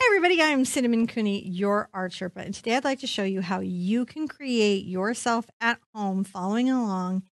Hey everybody, I'm Cinnamon Cooney, your art Sherpa, and today I'd like to show you how you can create yourself at home following along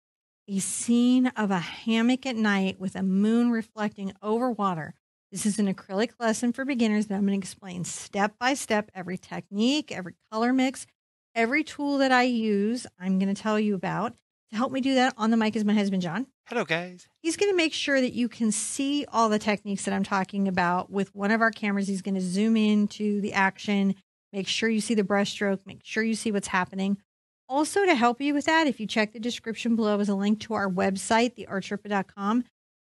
a scene of a hammock at night with a moon reflecting over water. This is an acrylic lesson for beginners that I'm going to explain step by step every technique, every color mix, every tool that I use. I'm going to tell you about. To help me do that on the mic is my husband, John. Hello, guys. He's going to make sure that you can see all the techniques that I'm talking about with one of our cameras. He's going to zoom into the action, make sure you see the brushstroke, make sure you see what's happening. Also, to help you with that, if you check the description below, is a link to our website, theartsherpa.com,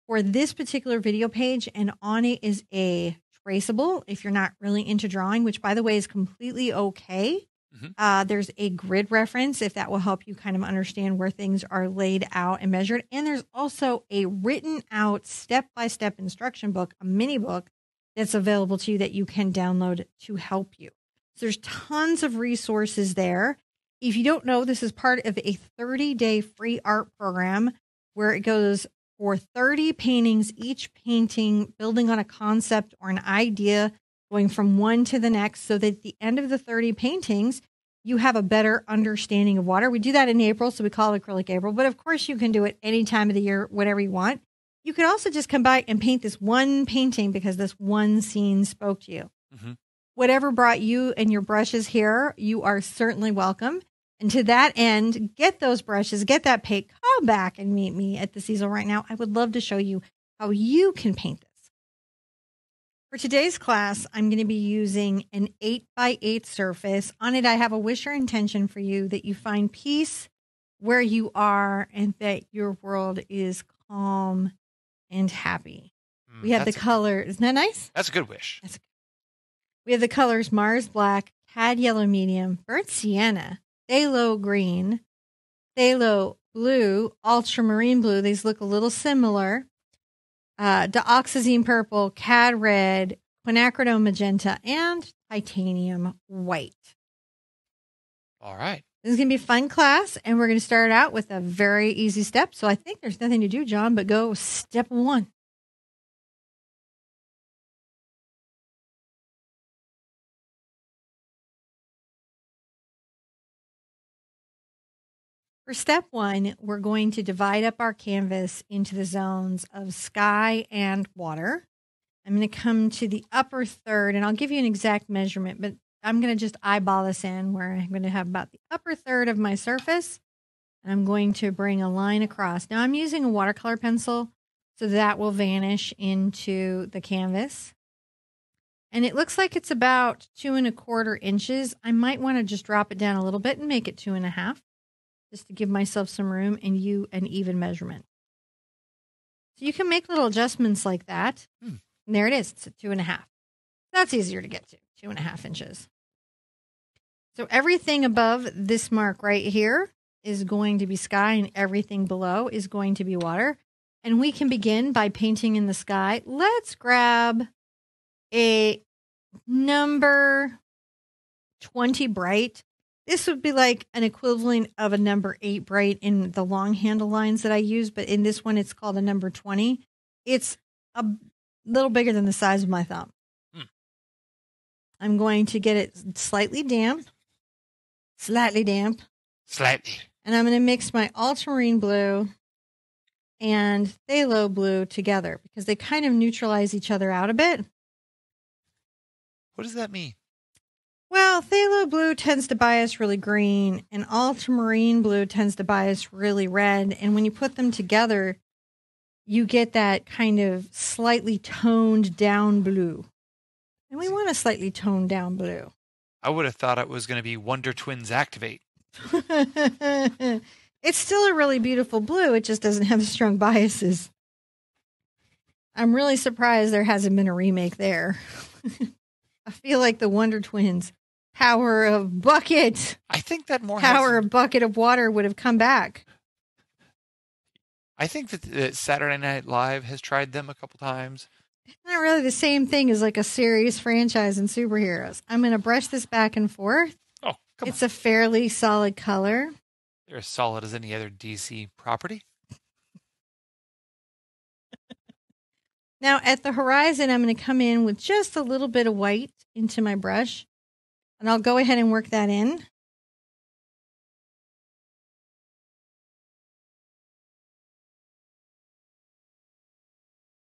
for this particular video page. And on it is a traceable if you're not really into drawing, which, by the way, is completely okay. Mhm. Uh, there's a grid reference if that will help you kind of understand where things are laid out and measured. And there's also a written out step by step instruction book, a mini book that's available to you that you can download to help you. So there's tons of resources there. If you don't know, this is part of a 30 day free art program where it goes for 30 paintings, each painting building on a concept or an idea, going from one to the next, so that at the end of the 30 paintings, you have a better understanding of water. We do that in April, so we call it Acrylic April, but of course, you can do it any time of the year, whatever you want. You could also just come by and paint this one painting because this one scene spoke to you. Mhm. Whatever brought you and your brushes here, you are certainly welcome. And to that end, get those brushes, get that paint, come back and meet me at the easel right now. I would love to show you how you can paint this. For today's class, I'm going to be using an 8 by 8 surface. On it, I have a wish or intention for you that you find peace where you are and that your world is calm and happy. Mm, We have the color. Isn't that nice? That's a good wish. We have the colors Mars Black, Cad Yellow Medium, Burnt Sienna, Phthalo Green, Phthalo Blue, Ultramarine Blue. These look a little similar. Uh, Dioxazine Purple, Cad Red, Quinacridone Magenta, and Titanium White. All right. This is going to be a fun class, and we're going to start out with a very easy step. So I think there's nothing to do, John, but go step one. For step one, we're going to divide up our canvas into the zones of sky and water. I'm going to come to the upper third, and I'll give you an exact measurement, but I'm going to just eyeball this in where I'm going to have about the upper third of my surface. And I'm going to bring a line across. Now I'm using a watercolor pencil, so that will vanish into the canvas. And it looks like it's about two and a quarter inches. I might want to just drop it down a little bit and make it two and a half, just to give myself some room and you an even measurement. So you can make little adjustments like that. Hmm. And there it is. It's a two and a half. That's easier to get to, two and a half inches. So everything above this mark right here is going to be sky, and everything below is going to be water. And we can begin by painting in the sky. Let's grab a number 20 bright. This would be like an equivalent of a number 8 bright in the long handle lines that I use, but in this one, it's called a number 20. It's a little bigger than the size of my thumb. Hmm. I'm going to get it slightly damp, slightly damp, Slightly. and I'm going to mix my ultramarine blue and phthalo blue together because they kind of neutralize each other out a bit. What does that mean? Well, phthalo blue tends to bias really green, and ultramarine blue tends to bias really red. And when you put them together, you get that kind of slightly toned down blue. And we want a slightly toned down blue. I would have thought it was going to be Wonder Twins Activate. it's still a really beautiful blue. It just doesn't have the strong biases. I'm really surprised there hasn't been a remake there. I feel like the Wonder Twins power of bucket, I think that more power has, of bucket of water would have come back. I think that Saturday Night Live has tried them a couple times. It's not really the same thing as like a serious franchise in superheroes. I'm going to brush this back and forth. Oh, come it's a fairly solid color. They're as solid as any other DC property. Now at the horizon, I'm going to come in with just a little bit of white into my brush. And I'll go ahead and work that in.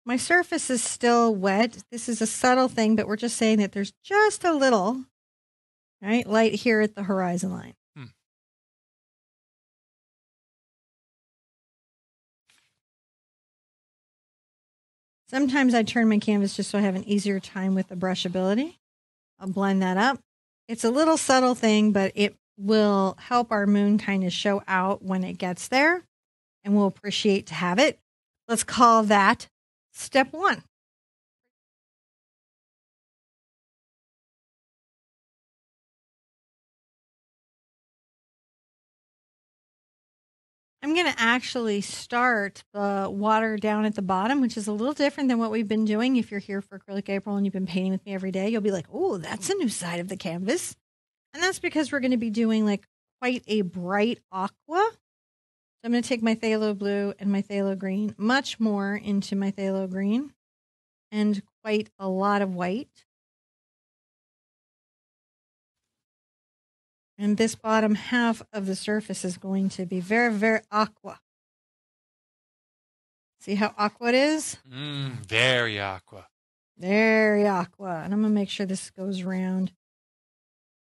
My surface is still wet. This is a subtle thing, but we're just saying that there's just a little right light here at the horizon line. Sometimes I turn my canvas just so I have an easier time with the brushability. I'll blend that up. It's a little subtle thing, but it will help our moon kind of show out when it gets there, and we'll appreciate to have it. Let's call that step one. I'm going to actually start the water down at the bottom, which is a little different than what we've been doing. If you're here for Acrylic April and you've been painting with me every day, you'll be like, oh, that's a new side of the canvas. And that's because we're going to be doing like quite a bright aqua. So I'm going to take my phthalo blue and my phthalo green, much more into my phthalo green, and quite a lot of white. And this bottom half of the surface is going to be very, very aqua. See how aqua it is? Mm, very aqua. Very aqua. And I'm going to make sure this goes round.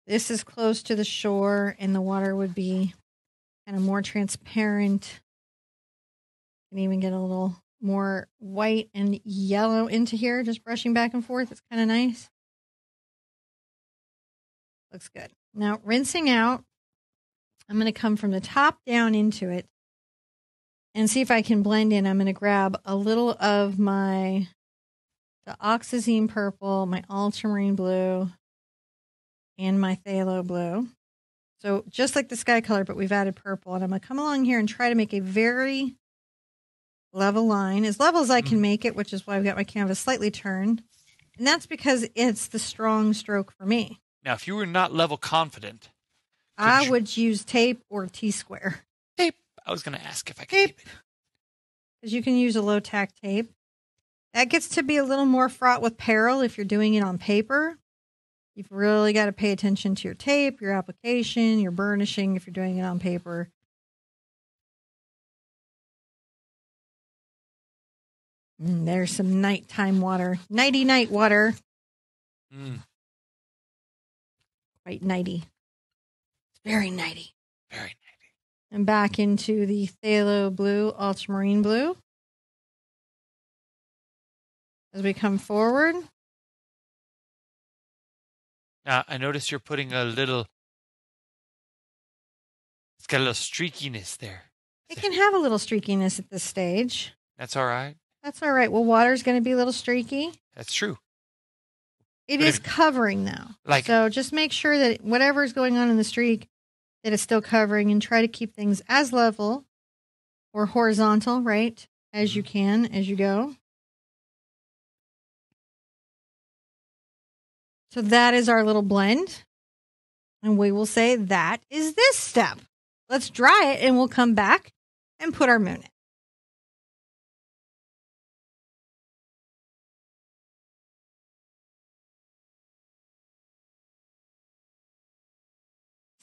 This is close to the shore, and the water would be kind of more transparent. Can even get a little more white and yellow into here, just brushing back and forth. It's kind of nice. Looks good. Now, rinsing out, I'm going to come from the top down into it and see if I can blend in. I'm going to grab a little of my dioxazine purple, my ultramarine blue, and my phthalo blue. So just like the sky color, but we've added purple. And I'm going to come along here and try to make a very level line, as level as I can mm. make it, which is why I've got my canvas slightly turned. And that's because it's the strong stroke for me. Now, if you were not level confident, I you- would use tape or T square tape. I was going to ask if I could Tape. because you can use a low tack tape. That gets to be a little more fraught with peril if you're doing it on paper. You've really got to pay attention to your tape, your application, your burnishing if you're doing it on paper. Mm, there's some nighttime water, nighty night water, Mm, quite nighty. It's very nighty. very nice. And back into the phthalo blue, ultramarine blue. As we come forward, Now, I notice you're putting a little. It's got a little streakiness there. it can have a little streakiness at this stage. That's all right. That's all right. Well, water's going to be a little streaky. That's true. It is covering though. Like- so just make sure that whatever is going on in the streak that it's still covering and try to keep things as level or horizontal, right? As you mm-hmm. can as you go. So that is our little blend. And we will say that is this step. Let's dry it and we'll come back and put our moon in.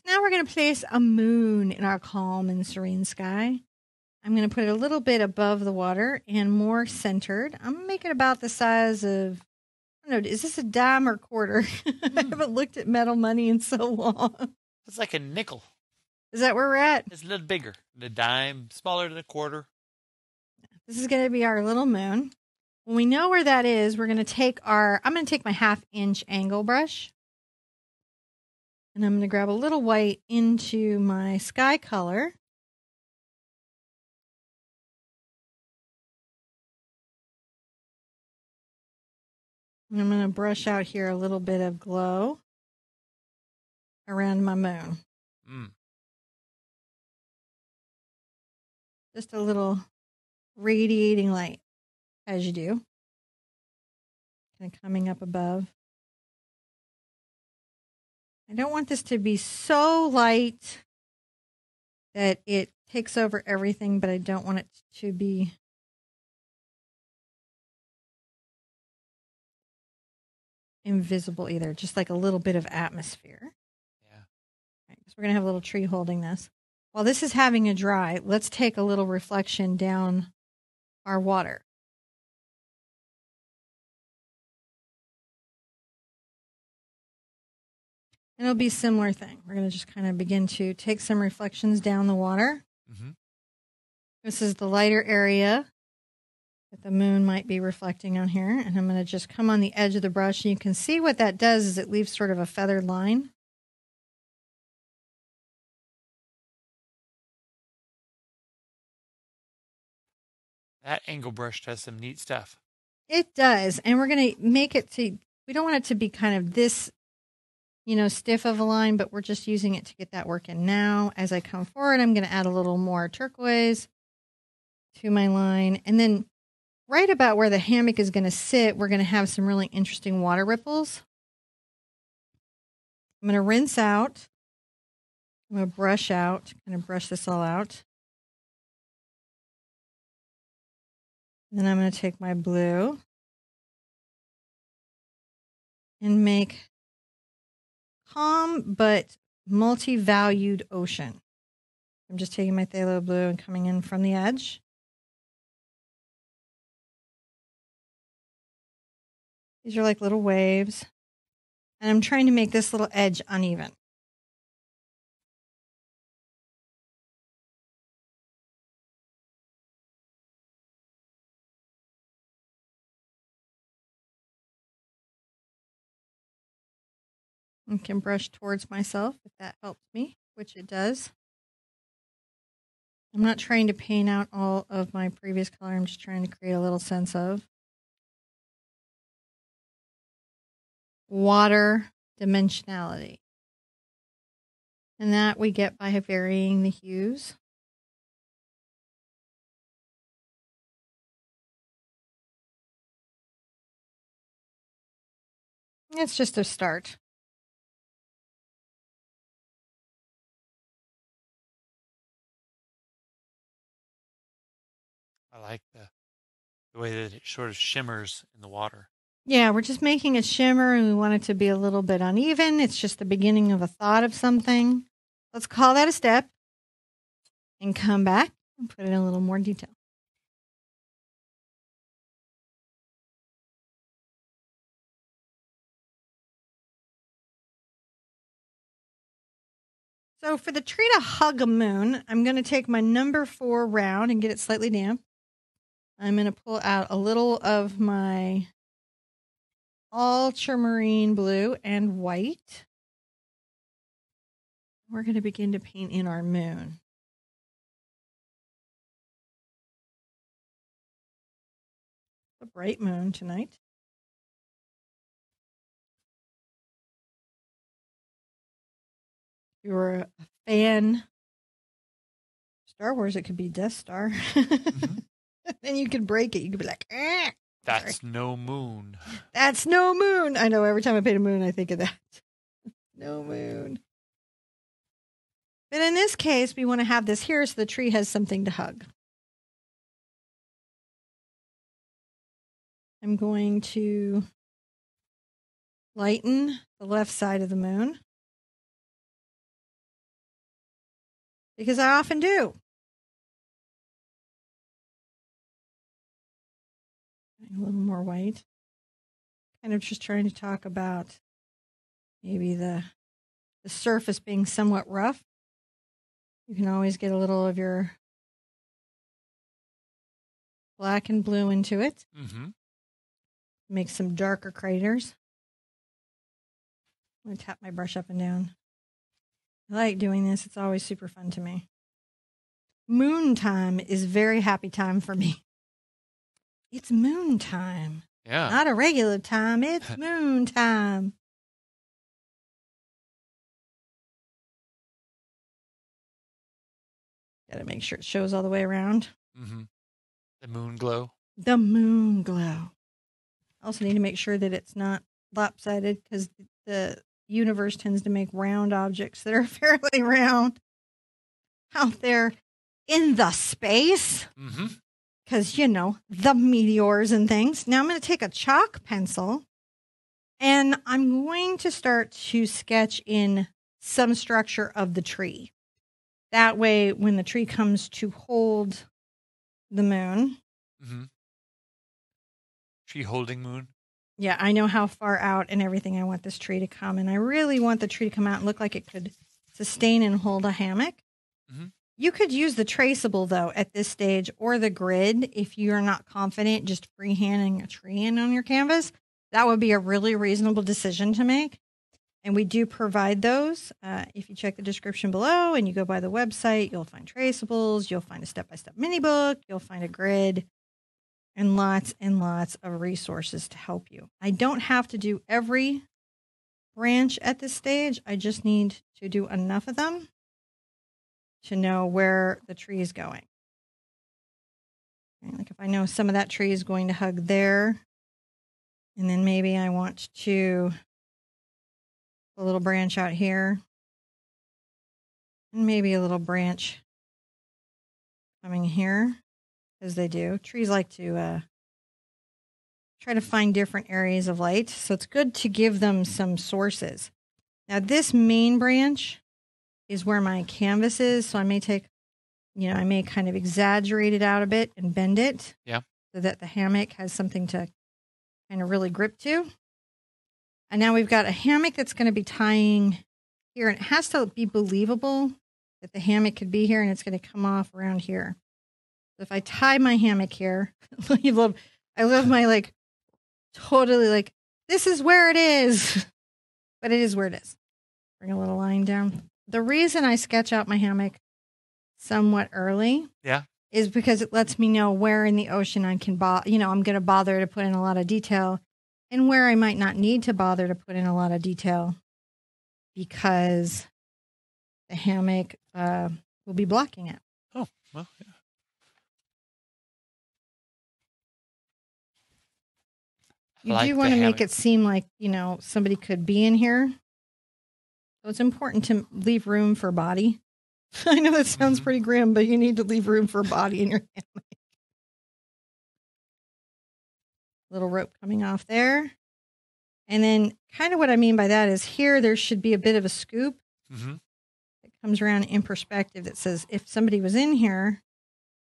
Now we're going to place a moon in our calm and serene sky. I'm going to put it a little bit above the water and more centered. I'm going to make it about the size of, I don't know, is this a dime or quarter? I hmm. haven't looked at metal money in so long. It's like a nickel. Is that where we're at? It's a little bigger. The dime, smaller than a quarter. This is going to be our little moon. When we know where that is, we're going to take our, I'm going to take my half inch angle brush and I'm going to grab a little white into my sky color. And I'm going to brush out here a little bit of glow around my moon. Mm. Just a little radiating light as you do. Kind of coming up above. I don't want this to be so light that it takes over everything, but I don't want it to be invisible either, just like a little bit of atmosphere. Yeah. Right, so we're going to have a little tree holding this. While this is having a dry, let's take a little reflection down our water. And it'll be a similar thing. We're going to just kind of begin to take some reflections down the water. hmm This is the lighter area that the moon might be reflecting on here. And I'm going to just come on the edge of the brush. And you can see what that does is it leaves sort of a feathered line. That angle brush does some neat stuff. It does. And we're going to make it to, we don't want it to be kind of this, you know, stiff of a line, but we're just using it to get that work in now. As I come forward, I'm going to add a little more turquoise to my line. And then right about where the hammock is going to sit, we're going to have some really interesting water ripples. I'm going to rinse out. I'm going to brush out, kind of brush this all out. And then I'm going to take my blue and make calm but multi-valued ocean. I'm just taking my phthalo blue and coming in from the edge. These are like little waves. And I'm trying to make this little edge uneven. And can brush towards myself if that helps me, which it does. I'm not trying to paint out all of my previous color. I'm just trying to create a little sense of water dimensionality. And that we get by varying the hues. It's just a start. Like the the way that it sort of shimmers in the water. Yeah, we're just making it shimmer and we want it to be a little bit uneven. It's just the beginning of a thought of something. Let's call that a step and come back and put it in a little more detail. So for the tree to hug a moon, I'm going to take my number four round and get it slightly damp. I'm going to pull out a little of my ultramarine blue and white. We're going to begin to paint in our moon. A bright moon tonight. If you were a fan Star Wars, it could be Death Star. Mhm. then you could break it. You could be like, "Eh, That's no moon. that's no moon. I know every time I paint a moon, I think of that. no moon. But in this case, we want to have this here so the tree has something to hug. I'm going to lighten the left side of the moon because I often do. A little more white. Kind of just trying to talk about maybe the the surface being somewhat rough. You can always get a little of your black and blue into it. Mm-hmm. Make some darker craters. I'm going to tap my brush up and down. I like doing this. It's always super fun to me. Moon time is very happy time for me. It's moon time. Yeah. Not a regular time. It's moon time. Got to make sure it shows all the way around. Mm-hmm. The moon glow. The moon glow. I also need to make sure that it's not lopsided because the universe tends to make round objects that are fairly round out there in the space Mm-hmm. Because you know the meteors and things. Now I'm going to take a chalk pencil And I'm going to start to sketch in some structure of the tree. That way, when the tree comes to hold the moon, hmm Tree holding moon. yeah, I know how far out and everything I want this tree to come. And I really want the tree to come out and look like it could sustain and hold a hammock. Mhm. You could use the traceable, though, at this stage or the grid if you're not confident just freehanding a tree in on your canvas. That would be a really reasonable decision to make. And we do provide those. Uh, if you check the description below and you go by the website, you'll find traceables, you'll find a step by step mini book, you'll find a grid, and lots and lots of resources to help you. I don't have to do every branch at this stage, I just need to do enough of them to know where the tree is going. Like if I know some of that tree is going to hug there, and then maybe I want to a little branch out here, and maybe a little branch coming here, as they do. Trees like to uh, try to find different areas of light, so it's good to give them some sources. Now, this main branch is where my canvas is, so I may take, you know, I may kind of exaggerate it out a bit and bend it. Yeah. So that the hammock has something to kind of really grip to. And now we've got a hammock that's going to be tying here, and it has to be believable that the hammock could be here and it's going to come off around here. So if I tie my hammock here, I love, I love my like totally like this is where it is, but it is where it is. Bring a little line down. The reason I sketch out my hammock somewhat early, Yeah. is because it lets me know where in the ocean I can, bo- you know, I'm going to bother to put in a lot of detail, and where I might not need to bother to put in a lot of detail, because the hammock uh, will be blocking it. Oh, well, yeah. You like do want to make it seem like you know somebody could be in here. So it's important to leave room for body. I know that sounds Mhm. pretty grim, but you need to leave room for body in your hammock. Little rope coming off there. And then kind of what I mean by that is here there should be a bit of a scoop Mhm. that comes around in perspective that says if somebody was in here,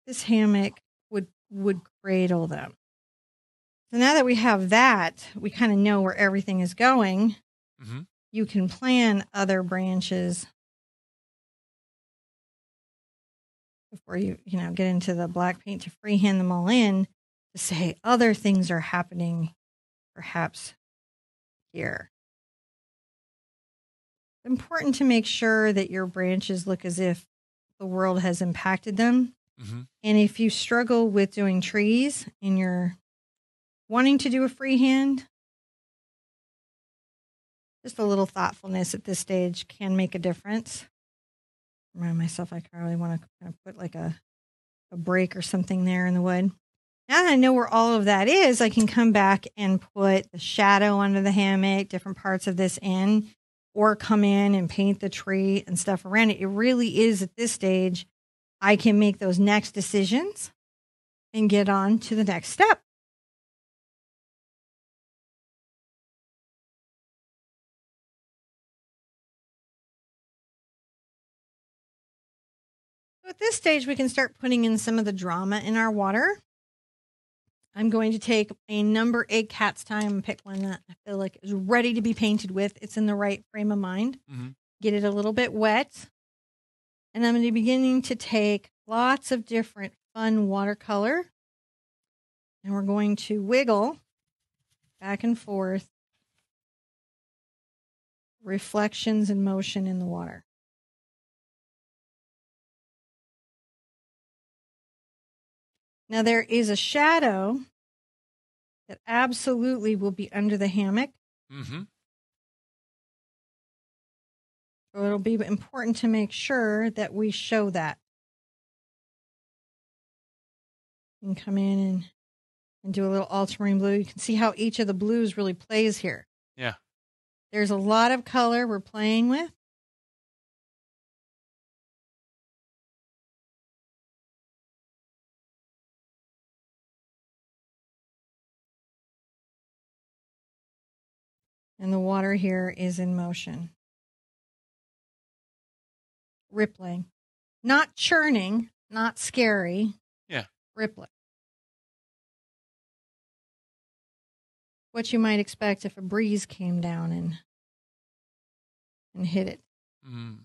this hammock would would cradle them. So now that we have that, we kind of know where everything is going. Mhm. You can plan other branches before you, you know, get into the black paint to freehand them all in to say other things are happening perhaps here. It's important to make sure that your branches look as if the world has impacted them. Mhm. And if you struggle with doing trees and you're wanting to do a freehand, just a little thoughtfulness at this stage can make a difference. Remind myself I probably want to kind of put like a, a break or something there in the wood. Now that I know where all of that is, I can come back and put the shadow under the hammock, different parts of this in, or come in and paint the tree and stuff around it. It really is at this stage, I can make those next decisions and get on to the next step. At this stage, we can start putting in some of the drama in our water. I'm going to take a number eight cat's tongue and pick one that I feel like is ready to be painted with. It's in the right frame of mind. Mhm. Get it a little bit wet. And I'm going to be beginning to take lots of different fun watercolor. And we're going to wiggle back and forth reflections and motion in the water. Now, there is a shadow that absolutely will be under the hammock. Mhm. So it'll be important to make sure that we show that. You can come in and, and do a little ultramarine blue. You can see how each of the blues really plays here. Yeah. There's a lot of color we're playing with. And the water here is in motion. Rippling. Not churning, not scary. Yeah. Rippling. What you might expect if a breeze came down and and hit it. Mm.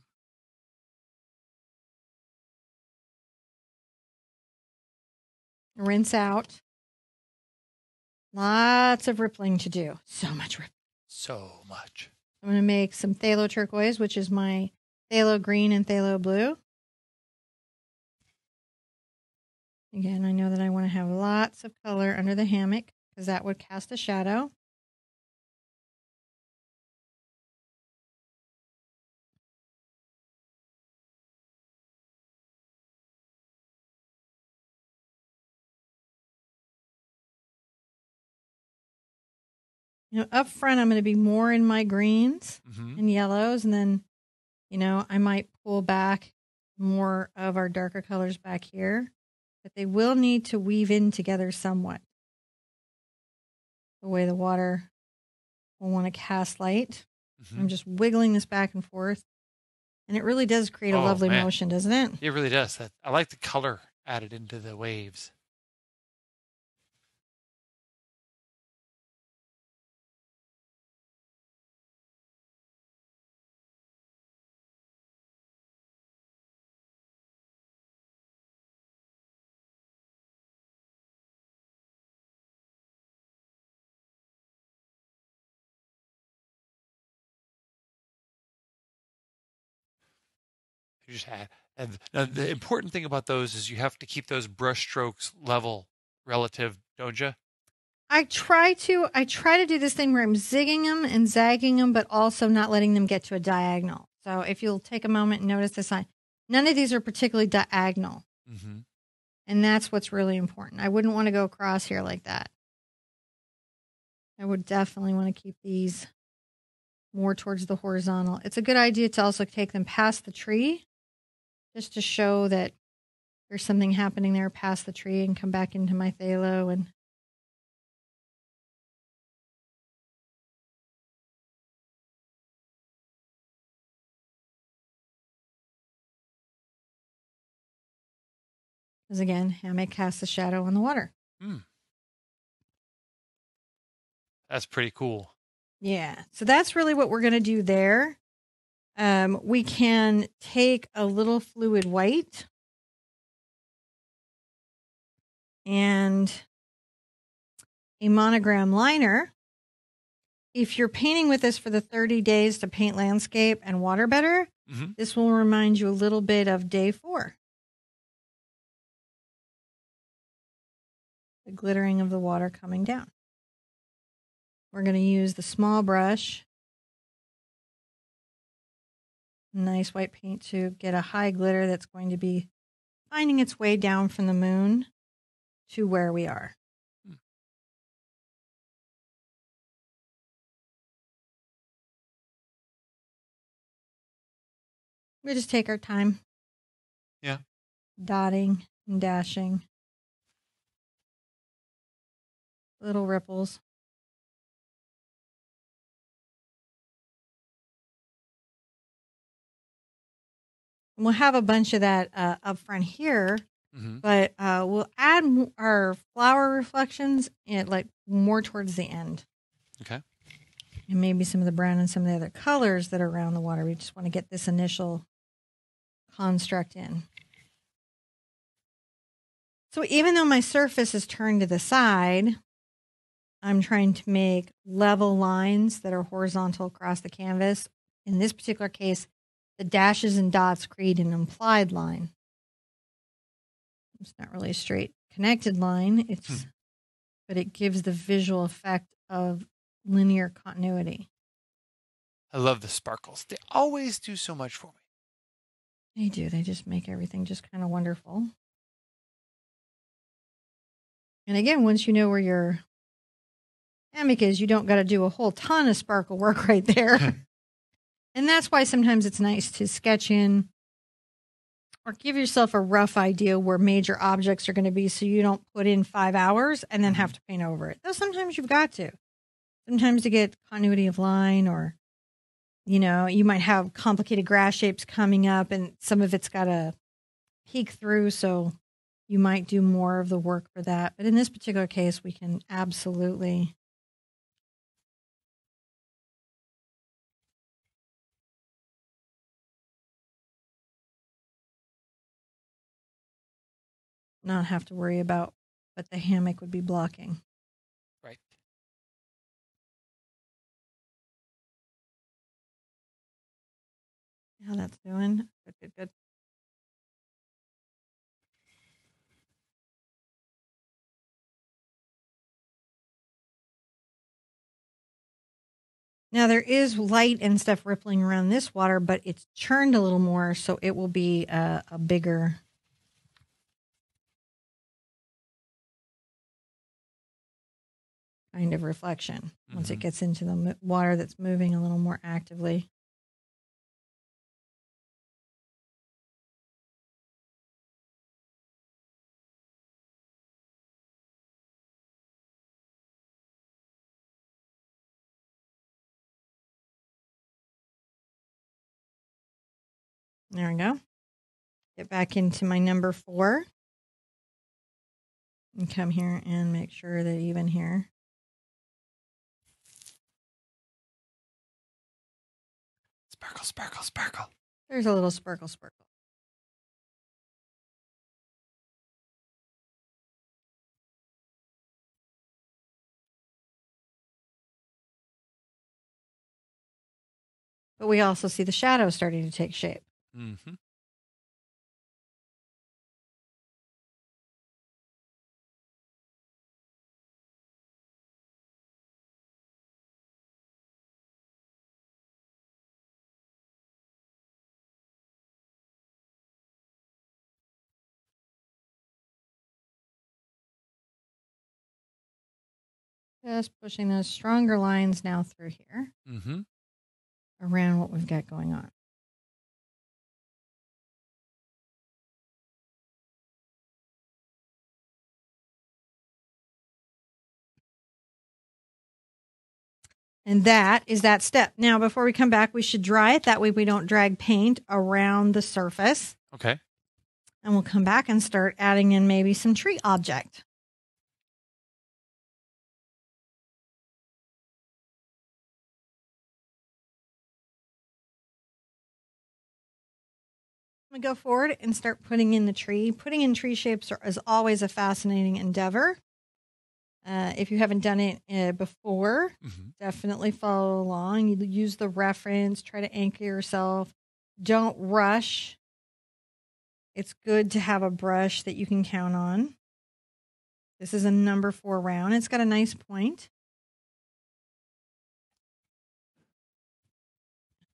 Rinse out. Lots of rippling to do. So much rippling. So much. I'm going to make some phthalo turquoise, which is my phthalo green and phthalo blue. Again, I know that I want to have lots of color under the hammock because that would cast a shadow. You know, up front, I'm going to be more in my greens hmm and yellows, and then, you know, I might pull back more of our darker colors back here, but they will need to weave in together somewhat. The way the water will want to cast light. hmm I'm just wiggling this back and forth, and it really does create a Oh, lovely man. motion, doesn't it? It really does. I like the color added into the waves. You just add, and now the important thing about those is you have to keep those brush strokes level relative, don't you? I try to I try to do this thing where I'm zigging them and zagging them, but also not letting them get to a diagonal. So if you'll take a moment and notice this line, none of these are particularly diagonal, Mm-hmm. and that's what's really important. I wouldn't want to go across here like that. I would definitely want to keep these more towards the horizontal. It's a good idea to also take them past the tree, just to show that there's something happening there past the tree, and come back into my phthalo and Because again, hammock casts a shadow on the water. Hmm. That's pretty cool. Yeah. So that's really what we're going to do there. Um, we can take a little fluid white and a monogram liner. If you're painting with this for the 30 days to paint landscape and water better, hmm this will remind you a little bit of day four. The glittering of the water coming down. We're going to use the small brush, nice white paint to get a high glitter that's going to be finding its way down from the moon to where we are. Hmm. We just take our time. Yeah. Dotting and dashing. Little ripples. And we'll have a bunch of that uh, up front here, hmm but uh, we'll add our flower reflections in, like more towards the end. Okay. And maybe some of the brown and some of the other colors that are around the water. We just want to get this initial construct in. So even though my surface is turned to the side, I'm trying to make level lines that are horizontal across the canvas. In this particular case, the dashes and dots create an implied line. It's not really a straight connected line. It's Hmm. but it gives the visual effect of linear continuity. I love the sparkles. They always do so much for me. They do. They just make everything just kind of wonderful. And again, once you know where your hammock is, you don't got to do a whole ton of sparkle work right there. and that's why sometimes it's nice to sketch in or give yourself a rough idea where major objects are going to be so you don't put in five hours and then have mm-hmm. to paint over it. Though sometimes you've got to. sometimes to get continuity of line or you know you might have complicated grass shapes coming up and some of it's got to peek through so you might do more of the work for that but in this particular case we can absolutely not have to worry about what the hammock would be blocking Right. how that's doing. Good, good, good. Now there is light and stuff rippling around this water, but it's churned a little more, so it will be a, a bigger. Kind of reflection once it Mhm. gets into the mo- water that's moving a little more actively. There we go. Get back into my number four. And come here and make sure that even here. Sparkle, sparkle, sparkle. There's a little sparkle sparkle. But we also see the shadow starting to take shape. Mm-hmm. Just pushing those stronger lines now through here Mm-hmm. around what we've got going on. And that is that step. Now, before we come back, we should dry it. That way, we don't drag paint around the surface. Okay. And we'll come back and start adding in maybe some tree object. We go forward and start putting in the tree. Putting in tree shapes are, is always a fascinating endeavor. Uh, if you haven't done it uh, before, Mm-hmm. definitely follow along. You use the reference, try to anchor yourself. Don't rush. It's good to have a brush that you can count on. This is a number four round. It's got a nice point.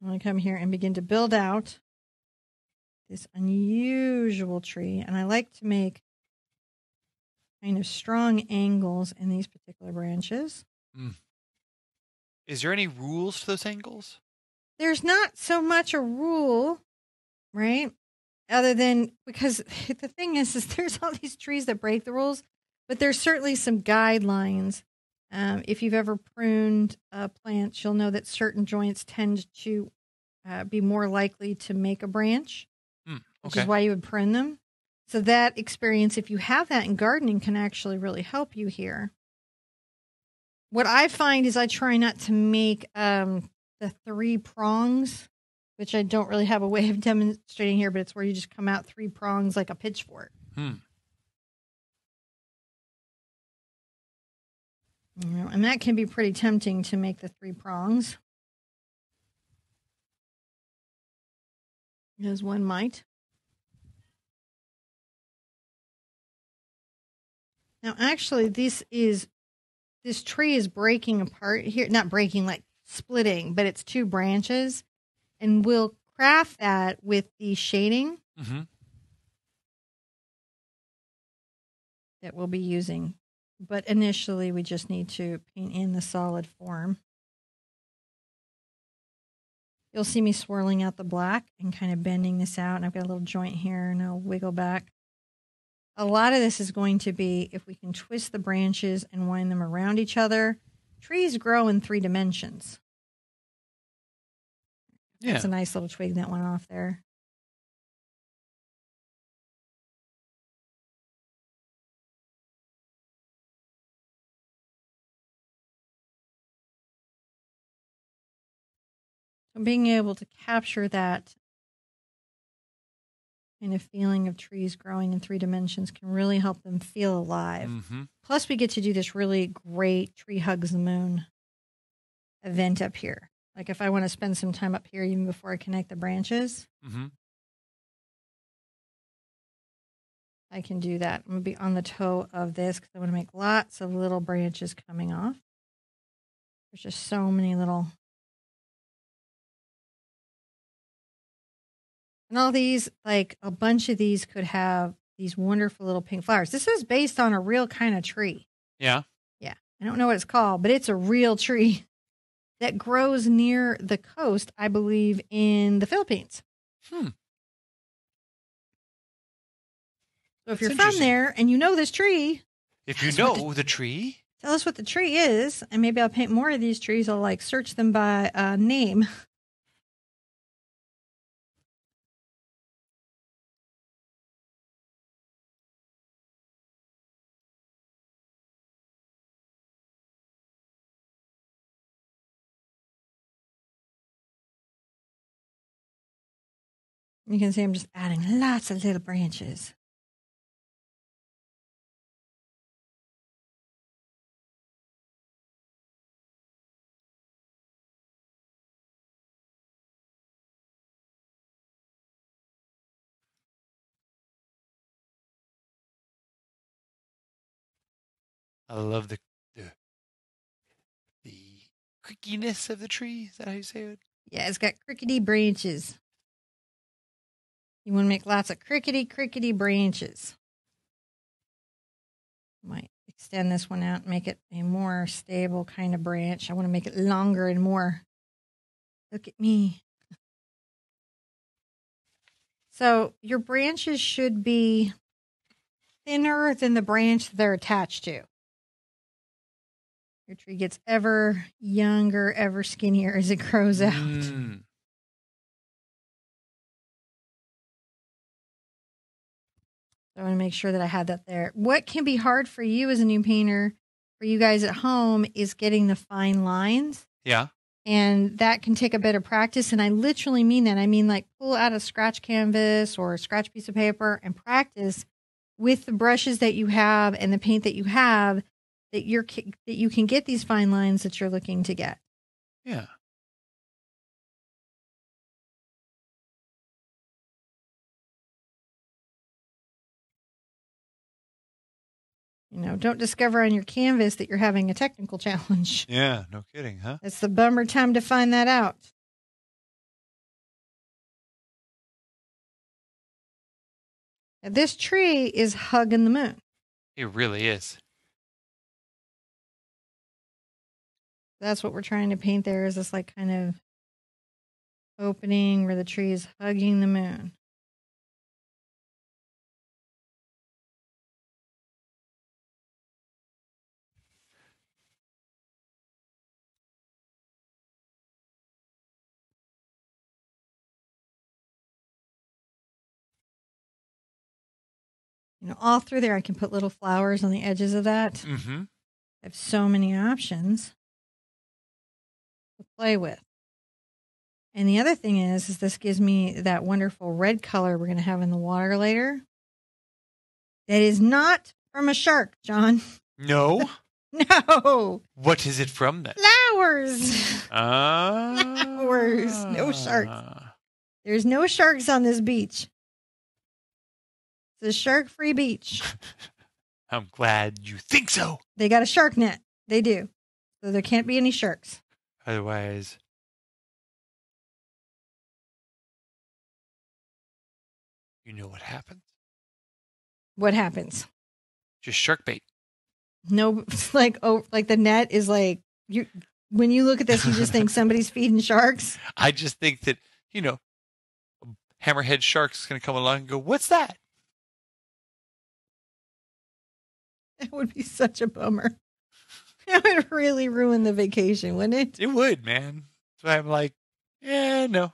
I'm going to come here and begin to build out this unusual tree. And I like to make kind of strong angles in these particular branches. Is there any rules to those angles? there's not so much a rule, right? Other than because the thing is, is there's all these trees that break the rules, but there's certainly some guidelines. Um, if you've ever pruned uh, plants, you'll know that certain joints tend to uh, be more likely to make a branch, Mm, which okay. is why you would prune them. So that experience, if you have that in gardening, can actually really help you here. What I find is I try not to make um, the three prongs, which I don't really have a way of demonstrating here, but it's where you just come out three prongs like a pitchfork. Hmm. You know, and that can be pretty tempting to make the three prongs. As one might. Now, actually, this is this tree is breaking apart here, not breaking like splitting, but it's two branches, and we'll craft that with the shading Mm-hmm. that we'll be using. But initially, we just need to paint in the solid form. You'll see me swirling out the black and kind of bending this out. And I've got a little joint here and I'll wiggle back. A lot of this is going to be if we can twist the branches and wind them around each other, trees grow in three dimensions. Yeah. It's a nice little twig that went off there. So being able to capture that kind of feeling of trees growing in three dimensions can really help them feel alive. Mm-hmm. Plus, we get to do this really great tree hugs the moon event up here. Like if I want to spend some time up here, even before I connect the branches, Mm-hmm. I can do that. I'm gonna be on the toe of this because I want to make lots of little branches coming off. There's just so many little. And all these, like a bunch of these, could have these wonderful little pink flowers. This is based on a real kind of tree. Yeah. Yeah. I don't know what it's called, but it's a real tree that grows near the coast, I believe, in the Philippines. Hmm. So if That's you're from there and you know this tree, If you know the tree, tell us what the tree is, and maybe I'll paint more of these trees. I'll like search them by uh, name. You can see I'm just adding lots of little branches. I love the the the creakiness of the tree. Is that how you say it? Yeah, it's got crickety branches. You want to make lots of crickety, crickety branches. Might extend this one out and make it a more stable kind of branch. I want to make it longer and more. Look at me. So your branches should be thinner than the branch they're attached to. Your tree gets ever younger, ever skinnier as it grows out. Mm. So I want to make sure that I had that there. What can be hard for you as a new painter, for you guys at home, is getting the fine lines. Yeah. And that can take a bit of practice. And I literally mean that. I mean, like, pull out a scratch canvas or a scratch piece of paper and practice with the brushes that you have and the paint that you have that you're that you can get these fine lines that you're looking to get. Yeah. You know, don't discover on your canvas that you're having a technical challenge. Yeah. No kidding, huh? It's the bummer time to find that out. Now, This tree is hugging the moon. It really is. That's what we're trying to paint there is this like kind of opening where the tree is hugging the moon. All through there, I can put little flowers on the edges of that. Mm-hmm. I have so many options to play with. And the other thing is, is this gives me that wonderful red color we're going to have in the water later. That is not from a shark, John. No. No, what is it from then? flowers. Ah. Flowers, no sharks. There's no sharks on this beach. It's a shark-free beach. I'm glad you think so. They got a shark net. They do. So there can't be any sharks. Otherwise, you know what happens? What happens? Just shark bait. No, like oh, like the net is like you. When you look at this, you just think somebody's feeding sharks. I just think that, you know, hammerhead shark's going to come along and go, What's that? That would be such a bummer. that would really ruin the vacation, wouldn't it? It would, man. So I'm like, yeah, no.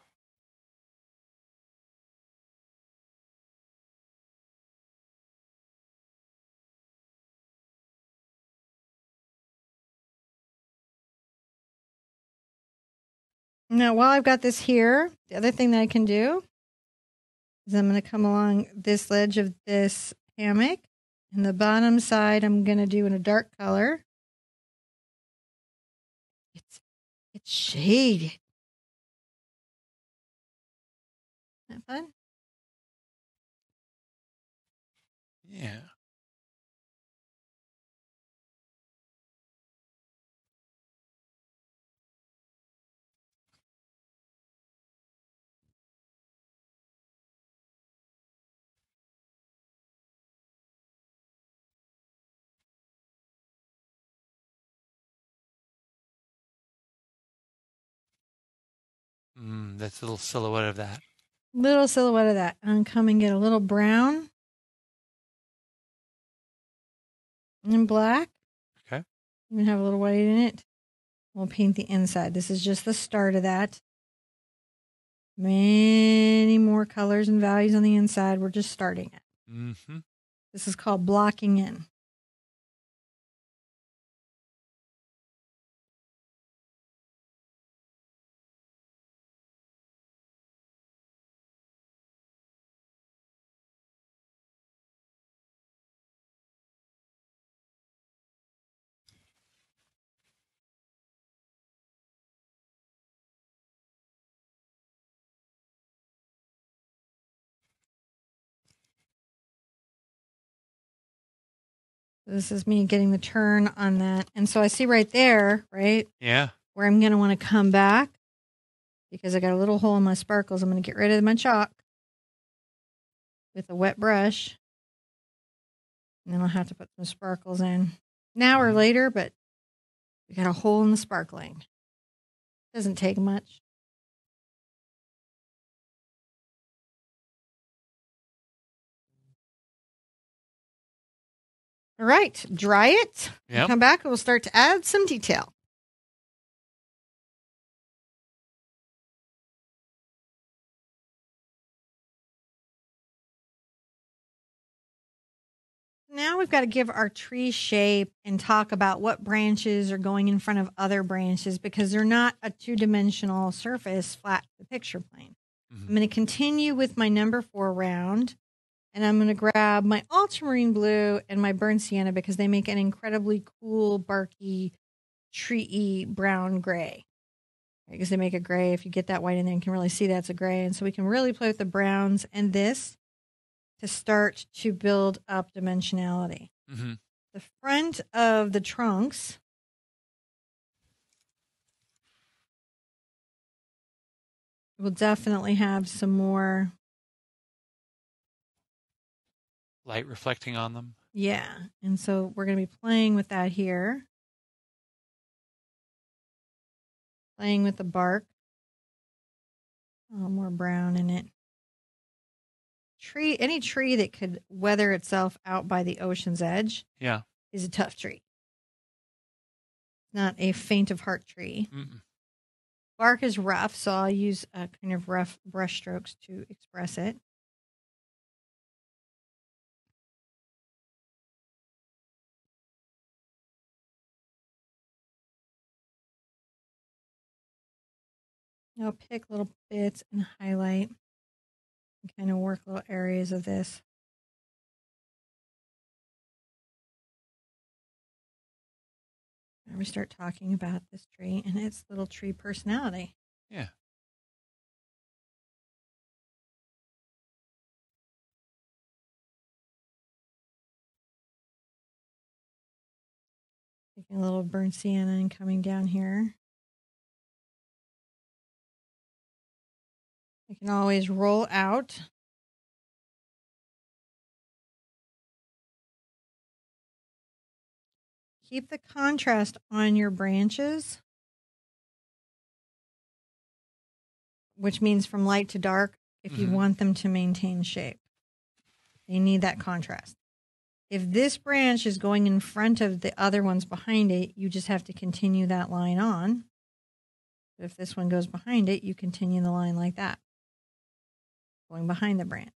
Now, while I've got this here, the other thing that I can do is I'm going to come along this ledge of this hammock. And the bottom side, I'm going to do in a dark color. It's it's shaded. Isn't that fun? Yeah. Mm, that's a little silhouette of that. Little silhouette of that. And come and get a little brown and black. Okay. Even have a little white in it. We'll paint the inside. This is just the start of that. Many more colors and values on the inside. We're just starting it. Mm-hmm. This is called blocking in. This is me getting the turn on that. And so I see right there, right, Yeah. where I'm going to want to come back because I got a little hole in my sparkles. I'm going to get rid of my chalk with a wet brush. And then I'll have to put some sparkles in now or Mhm. later, but we got a hole in the sparkling. Doesn't take much. All right, dry it. Yep. Come back and we'll start to add some detail. Now we've got to give our tree shape and talk about what branches are going in front of other branches because they're not a two dimensional surface flat to the picture plane. Mhm. I'm going to continue with my number four round and I'm going to grab my ultramarine blue and my burnt sienna because they make an incredibly cool, barky, tree brown gray. Because they make a gray. If you get that white in there, you can really see that's a gray. And so we can really play with the browns and this to start to build up dimensionality. Mhm. The front of the trunks will definitely have some more Light reflecting on them. Yeah. And so we're going to be playing with that here. Playing with the bark. A little more brown in it. Tree, any tree that could weather itself out by the ocean's edge Yeah. is a tough tree. Not a faint of heart tree. Mm-mm. Bark is rough, so I'll use a kind of rough brush strokes to express it. I'll pick little bits and highlight and kind of work little areas of this. And we start talking about this tree and its little tree personality. Yeah. Taking a little burnt sienna and coming down here. I can always roll out. Keep the contrast on your branches, which means from light to dark if you Mhm. want them to maintain shape. They need that contrast. if this branch is going in front of the other ones behind it, you just have to continue that line on. If this one goes behind it, you continue the line like that, going behind the branch.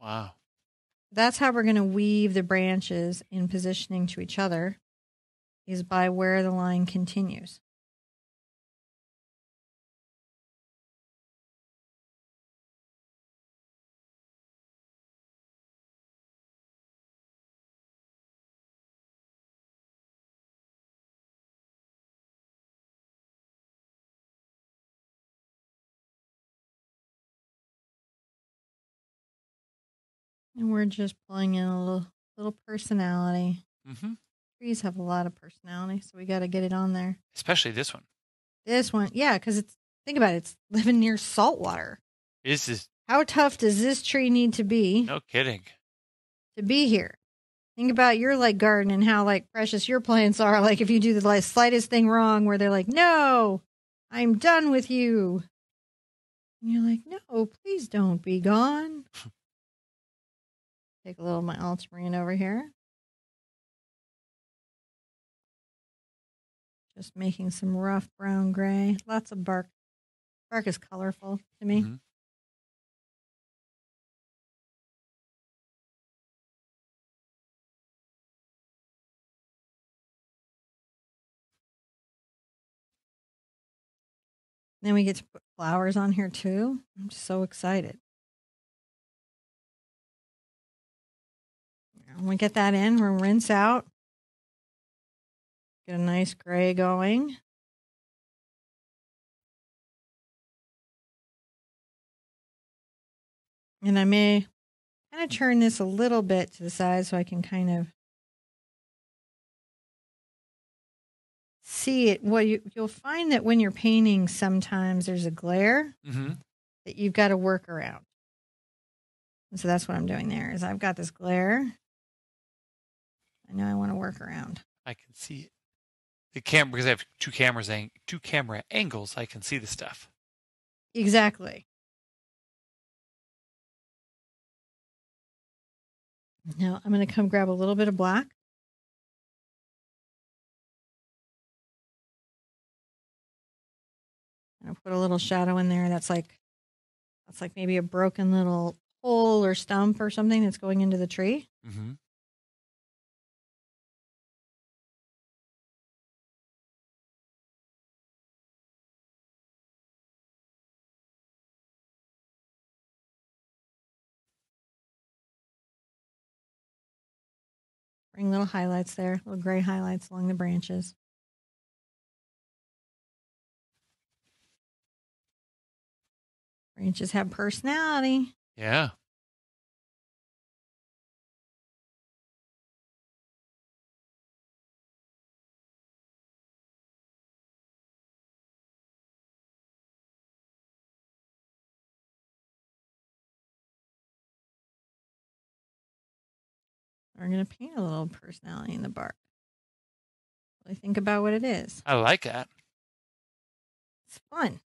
Wow. That's how we're going to weave the branches in positioning to each other, is by where the line continues. And we're just pulling in a little little personality. hmm Trees have a lot of personality, so we got to get it on there. Especially this one. This one, yeah, because it's think about it, it's living near salt water. This is How tough does this tree need to be no kidding. to be here? Think about your like garden and how like precious your plants are. Like if you do the like, slightest thing wrong, where they're like, "No, I'm done with you," and you're like, "No, please don't be gone." Take a little of my ultramarine over here. Just making some rough brown gray. Lots of bark. Bark is colorful to me. Mhm. Then we get to put flowers on here too. I'm so excited. When we get that in, we'll rinse out. Get a nice gray going. And I may kind of turn this a little bit to the side so I can kind of see it. Well, you, you'll find that when you're painting, sometimes there's a glare Mhm. that you've got to work around. And so that's what I'm doing there is I've got this glare. I know I want to work around. I can see it. The camera because I have two cameras ang- two camera angles. I can see the stuff. Exactly. Now I'm going to come grab a little bit of black. And I'll put a little shadow in there that's like that's like maybe a broken little hole or stump or something that's going into the tree. hmm Bring little highlights there, little gray highlights along the branches. Branches have personality. Yeah. We're going to paint a little personality in the bark. Really think about what it is. I like that. It's fun.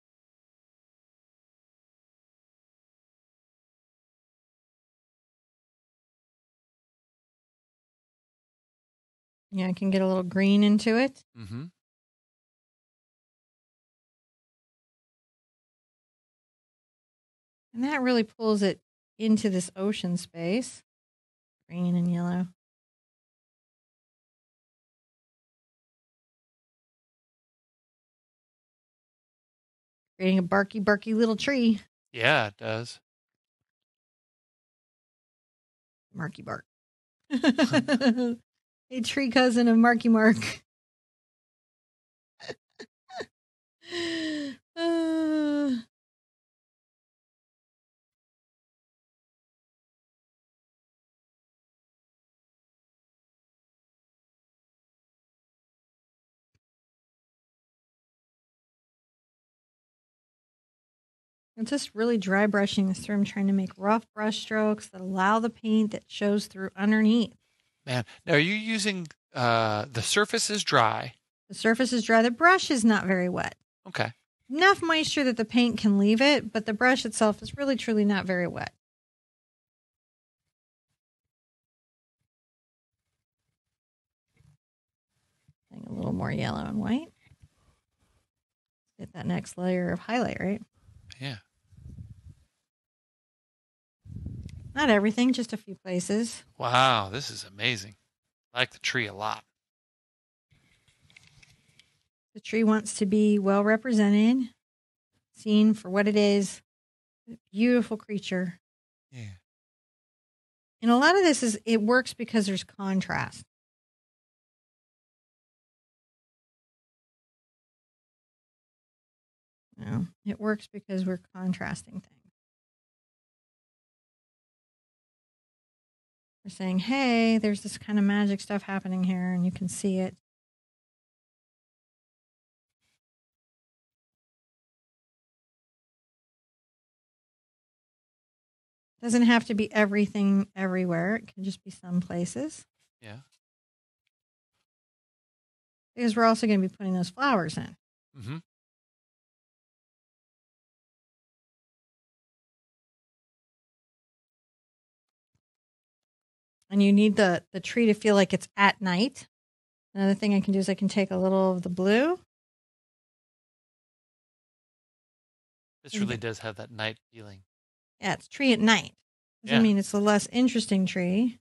Yeah, I can get a little green into it. Mm-hmm. And that really pulls it into this ocean space. Green and yellow. Creating a barky, barky little tree. Yeah, it does. Marky Bark. a tree cousin of Marky Mark. Uh, It's just really dry brushing this through. I'm trying to make rough brush strokes that allow the paint that shows through underneath. Man, now are you using uh, the surface is dry? The surface is dry. The brush is not very wet. Okay. Enough moisture that the paint can leave it, but the brush itself is really truly not very wet. a little more yellow and white. Get that next layer of highlight, right? Yeah. Not everything, just a few places. Wow, this is amazing. I like the tree a lot. The tree wants to be well represented, seen for what it is. A beautiful creature. Yeah. And a lot of this is it works because there's contrast. No, it works because we're contrasting things. We're saying, hey, there's this kind of magic stuff happening here, and you can see it. Doesn't have to be everything everywhere. It can just be some places. Yeah. Because we're also going to be putting those flowers in. Mm-hmm. And you need the the tree to feel like it's at night. Another thing I can do is I can take a little of the blue. This really does have that night feeling. Yeah, it's tree at night. Doesn't Yeah. mean it's a less interesting tree.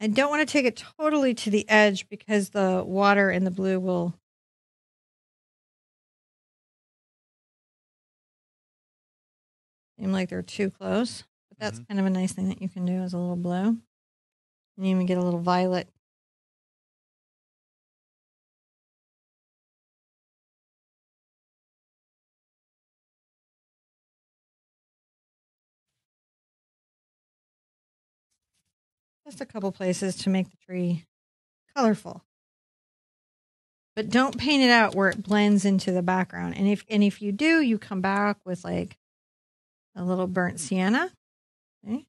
I don't want to take it totally to the edge because the water and the blue will seem like they're too close. But that's Mhm. kind of a nice thing that you can do as a little blue. And you even get a little violet. Just a couple places to make the tree colorful. But don't paint it out where it blends into the background. And if and if you do, you come back with like a little burnt sienna. Okay.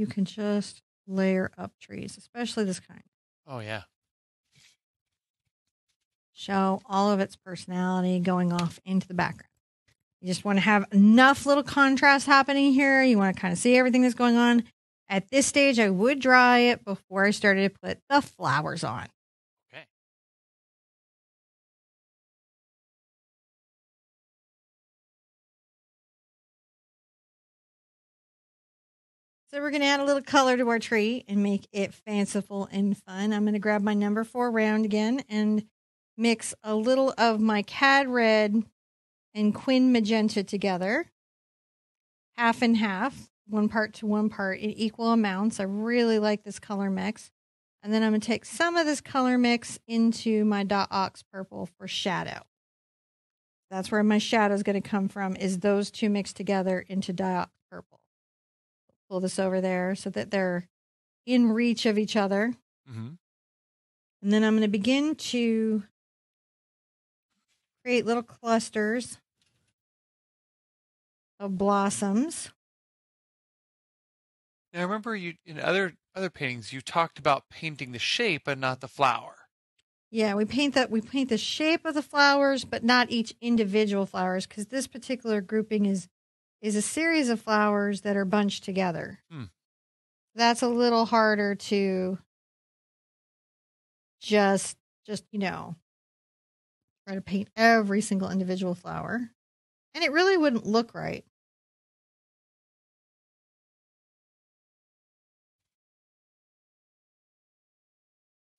You can just layer up trees, especially this kind. Oh yeah. show all of its personality going off into the background. You just want to have enough little contrast happening here. You want to kind of see everything that's going on. At this stage, I would dry it before I started to put the flowers on. So we're going to add a little color to our tree and make it fanciful and fun. I'm going to grab my number four round again and mix a little of my cad red and quin magenta together, half and half, one part to one part in equal amounts. I really like this color mix. And then I'm going to take some of this color mix into my diox purple for shadow. That's where my shadow is going to come from is those two mixed together into diox purple. Pull this over there so that they're in reach of each other. Mm-hmm. And then I'm going to begin to create little clusters of blossoms. Now, I remember you in other other paintings you talked about painting the shape and not the flower. Yeah, we paint that we paint the shape of the flowers, but not each individual flowers because this particular grouping is is a series of flowers that are bunched together. Hmm. That's a little harder to just just you know try to paint every single individual flower, and it really wouldn't look right.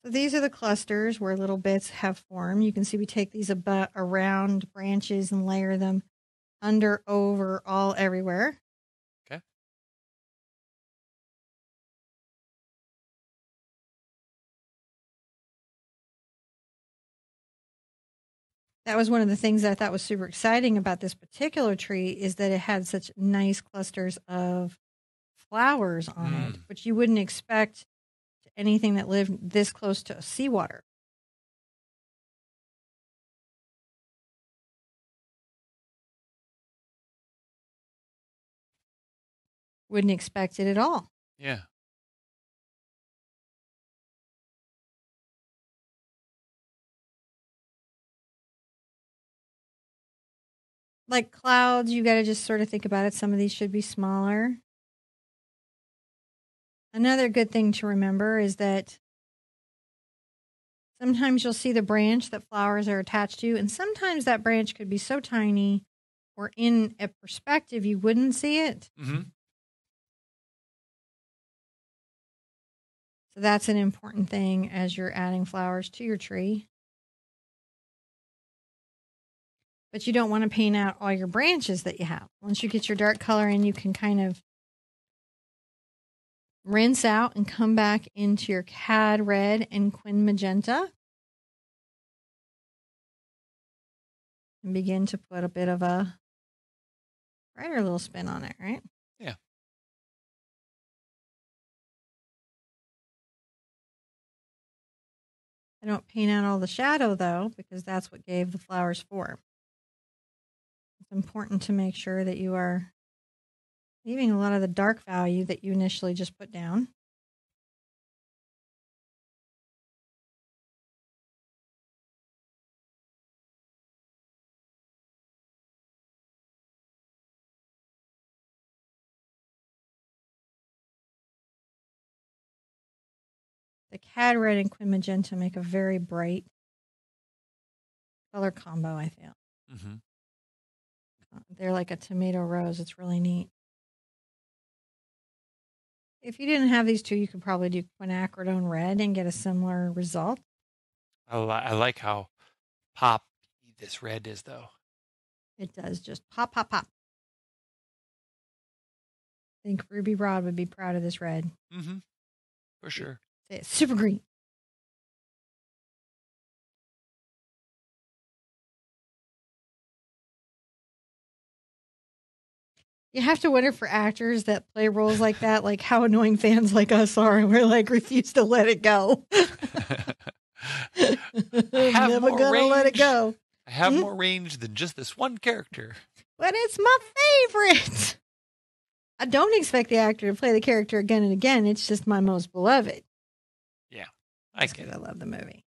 So these are the clusters where little bits have formed. You can see we take these about around branches and layer them under, over, all everywhere. Okay. That was one of the things I thought was super exciting about this particular tree is that it had such nice clusters of flowers on it, Mm. which you wouldn't expect to anything that lived this close to seawater. Wouldn't expect it at all. Yeah. like clouds, you got to just sort of think about it. Some of these should be smaller. Another good thing to remember is that sometimes you'll see the branch that flowers are attached to, and sometimes that branch could be so tiny or in a perspective you wouldn't see it. Mm-hmm. So that's an important thing as you're adding flowers to your tree. But you don't want to paint out all your branches that you have. Once you get your dark color in, you can kind of rinse out and come back into your cad red and quin magenta and begin to put a bit of a brighter little spin on it, right? Yeah. I don't paint out all the shadow though, because that's what gave the flowers form. It's important to make sure that you are leaving a lot of the dark value that you initially just put down. Cad red and quin magenta make a very bright color combo, I feel. Mm-hmm. Uh, They're like a tomato rose. It's really neat. If you didn't have these two, you could probably do quinacridone red and get a similar result. I, li- I like how pop this red is, though. It does just pop, pop, pop. I think Ruby Rhod would be proud of this red. Mm-hmm. For sure. It's super green. You have to wonder for actors that play roles like that, like how annoying fans like us are, and we're like refuse to let it go. Never gonna let it go. I have Mhm. more range than just this one character. But it's my favorite. I don't expect the actor to play the character again and again. It's just my most beloved. I Just get 'cause it. I love the movie.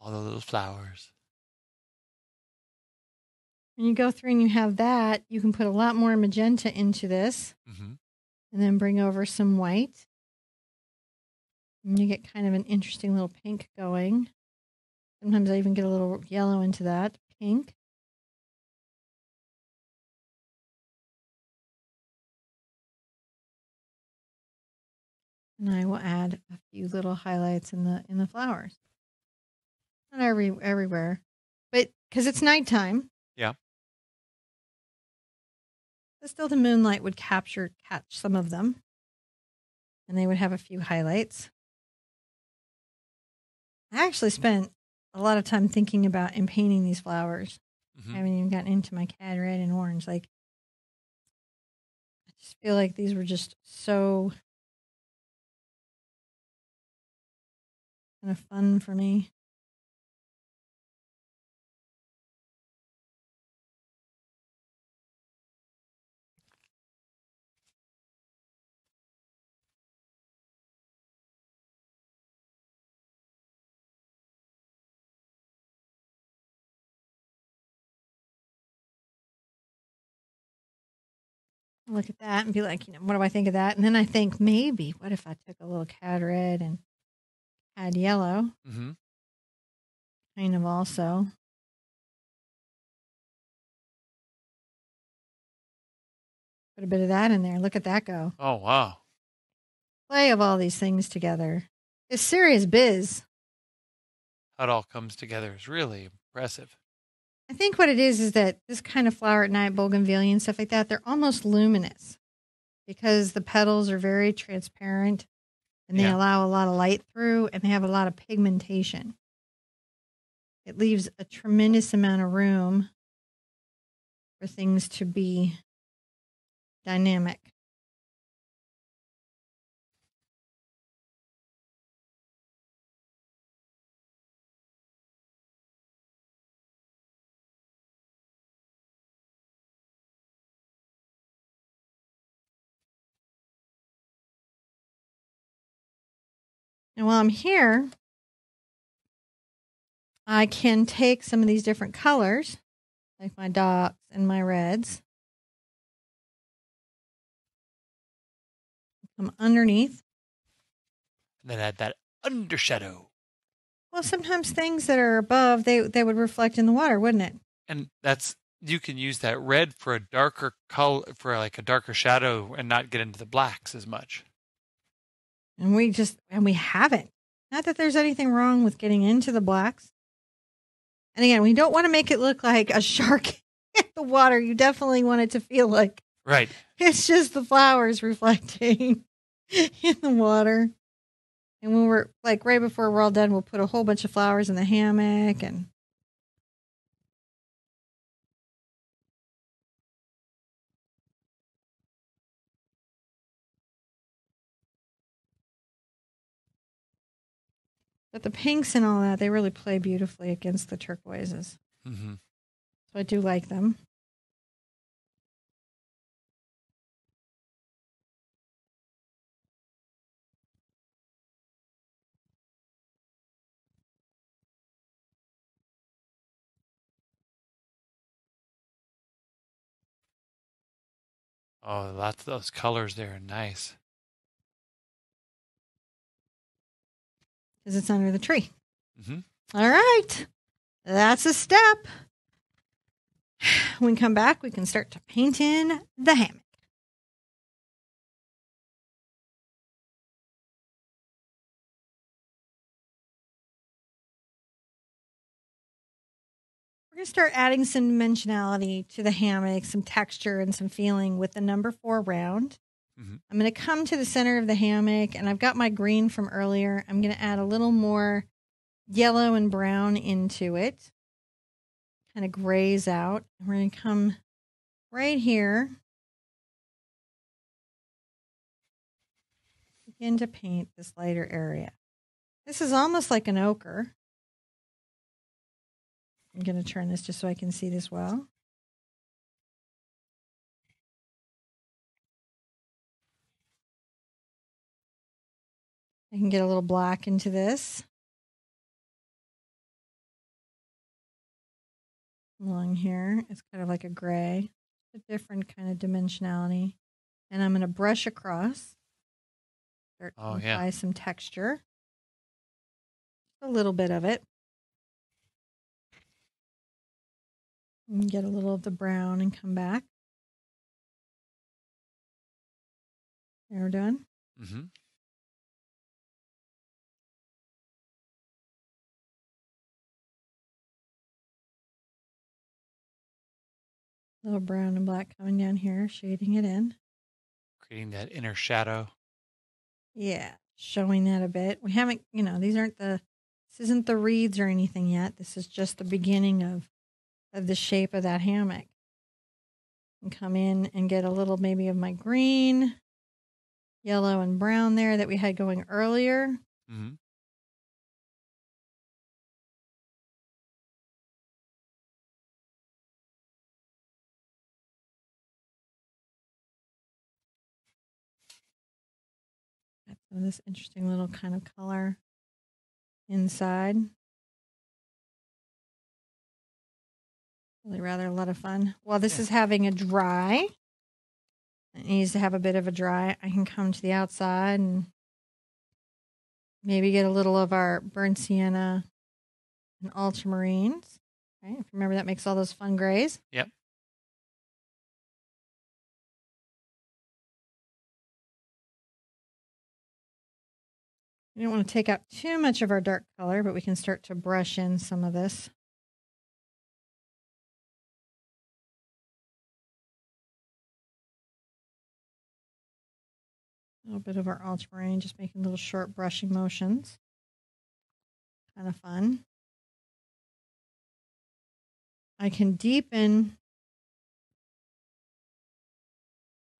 All the little flowers. When you go through and you have that, you can put a lot more magenta into this Mm-hmm. and then bring over some white. And you get kind of an interesting little pink going. Sometimes I even get a little yellow into that pink. And I will add a few little highlights in the in the flowers. Not every everywhere, but because it's nighttime. Yeah. But still, the moonlight would capture catch some of them, and they would have a few highlights. I actually spent a lot of time thinking about and painting these flowers. Mm-hmm. I haven't even gotten into my cad red and orange. Like, I just feel like these were just so kind of fun for me. Look at that and be like, you know, what do I think of that? And then I think maybe, what if I took a little cad red and cad yellow, Mm-hmm. kind of also. Put a bit of that in there. Look at that go. Oh wow. Play of all these things together. It's serious biz. How it all comes together is really impressive. I think what it is is that this kind of flower at night, bougainvillea and stuff like that, they're almost luminous because the petals are very transparent and they Yeah. allow a lot of light through and they have a lot of pigmentation. It leaves a tremendous amount of room for things to be dynamic. And while I'm here, I can take some of these different colors, like my dots and my reds, come underneath. And then add that undershadow. Well, sometimes things that are above, they, they would reflect in the water, wouldn't it? And that's you can use that red for a darker color for like a darker shadow and not get into the blacks as much. And we just, and we haven't. Not that there's anything wrong with getting into the blacks. And again, we don't want to make it look like a shark in the water. You definitely want it to feel like Right. it's just the flowers reflecting in the water. And when we're like right before we're all done, we'll put a whole bunch of flowers in the hammock and But the pinks and all that, they really play beautifully against the turquoises. hmm So I do like them. Oh, lots of those colors there are nice. Because it's under the tree. hmm All right. That's a step. When we come back, we can start to paint in the hammock. We're going to start adding some dimensionality to the hammock, some texture and some feeling with the number four round. Mhm. I'm going to come to the center of the hammock and I've got my green from earlier. I'm going to add a little more yellow and brown into it. Kind of grays out. We're going to come right here. Begin to paint this lighter area. This is almost like an ochre. I'm going to turn this just so I can see this well. I can get a little black into this. Along here, it's kind of like a gray, a different kind of dimensionality. And I'm going to brush across. Start to Oh, yeah. apply some texture. A little bit of it. And get a little of the brown and come back. There we're done. hmm little brown and black coming down here, shading it in. Creating that inner shadow. Yeah, showing that a bit. We haven't, you know, these aren't the this isn't the reeds or anything yet. This is just the beginning of of the shape of that hammock. And come in and get a little maybe of my green, yellow and brown there that we had going earlier. hmm Of this interesting little kind of color inside. Really rather a lot of fun. While this Yeah. is having a dry, it needs to have a bit of a dry. I can come to the outside and maybe get a little of our burnt sienna and ultramarines. You remember that makes all those fun grays. Yep. We don't want to take out too much of our dark color, but we can start to brush in some of this. A little bit of our ultramarine, just making little short brushing motions. Kind of fun. I can deepen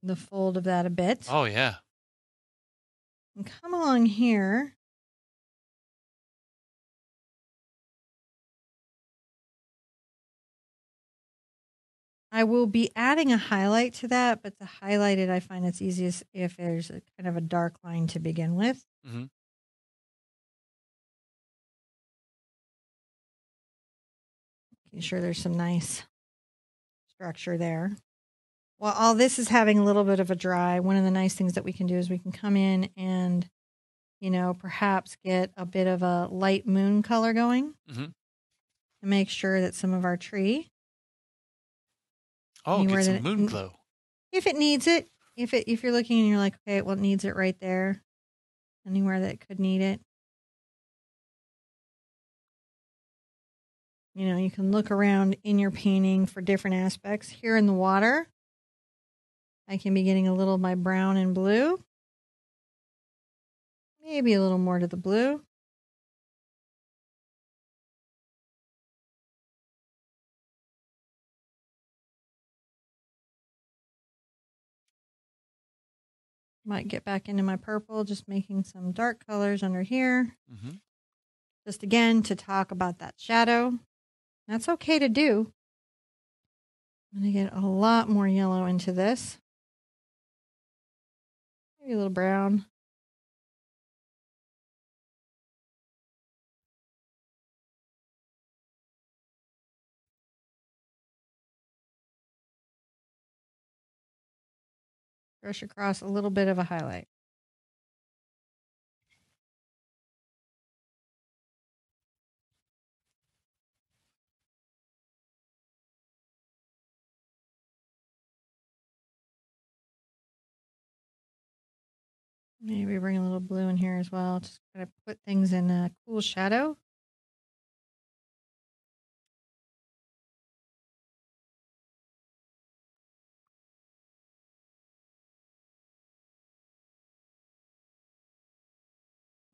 the fold of that a bit. Oh yeah. And come along here. I will be adding a highlight to that, but to highlight it, I find it's easiest if there's a kind of a dark line to begin with. Mm-hmm. Making sure there's some nice structure there. While all this is having a little bit of a dry, one of the nice things that we can do is we can come in and, you know, perhaps get a bit of a light moon color going Mhm. and make sure that some of our tree, Oh, get some moon glow. if it needs it, if it if you're looking and you're like, okay, well, it needs it right there, anywhere that could need it. You know, you can look around in your painting for different aspects. Here in the water, I can be getting a little of my brown and blue. Maybe a little more to the blue. Might get back into my purple, just making some dark colors under here. hmm Just again to talk about that shadow. That's okay to do. I'm going to get a lot more yellow into this. Maybe a little brown. Brush across a little bit of a highlight. Maybe bring a little blue in here as well. Just kind of put things in a cool shadow.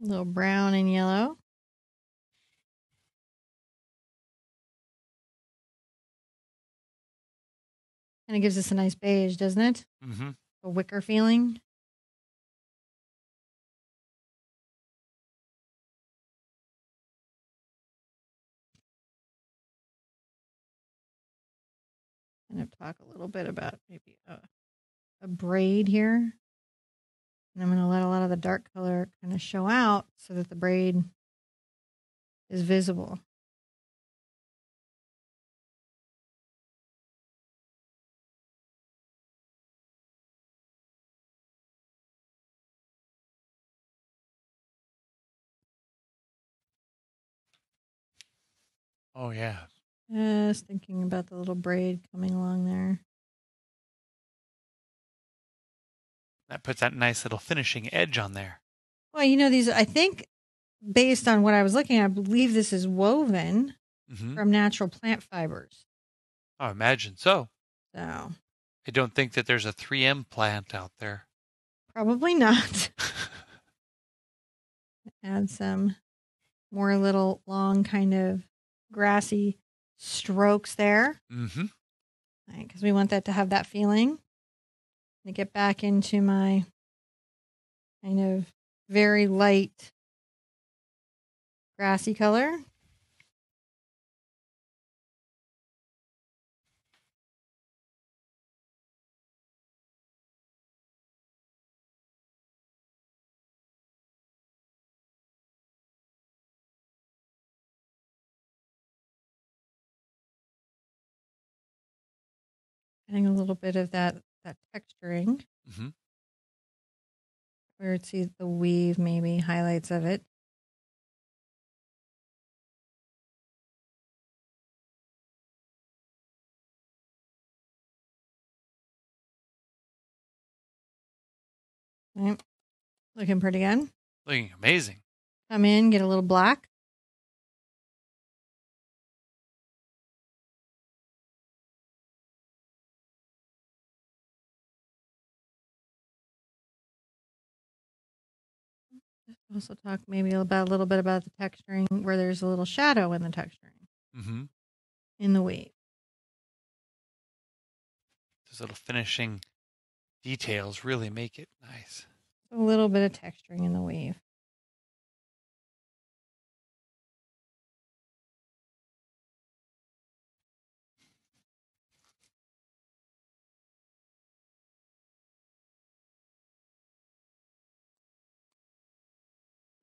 A little brown and yellow. Kind of gives us a nice beige, doesn't it? hmm A wicker feeling. Kind of talk a little bit about maybe a, a braid here. And I'm going to let a lot of the dark color kind of show out so that the braid is visible. Oh yeah. Just thinking about the little braid coming along there. That puts that nice little finishing edge on there. Well, you know, these, I think, based on what I was looking at, I believe this is woven hmm from natural plant fibers. I imagine so. So, I don't think that there's a 3M plant out there. probably not. Add some more little long, kind of grassy strokes there. hmm because we want that to have that feeling. To get back into my kind of very light grassy color. Adding a little bit of that that texturing hmm where it's see the weave, maybe highlights of it. Right. Looking pretty good. Looking amazing. Come in, get a little black. Also talk maybe about a little bit about the texturing where there's a little shadow in the texturing hmm in the weave. Those little finishing details really make it nice. A little bit of texturing in the weave.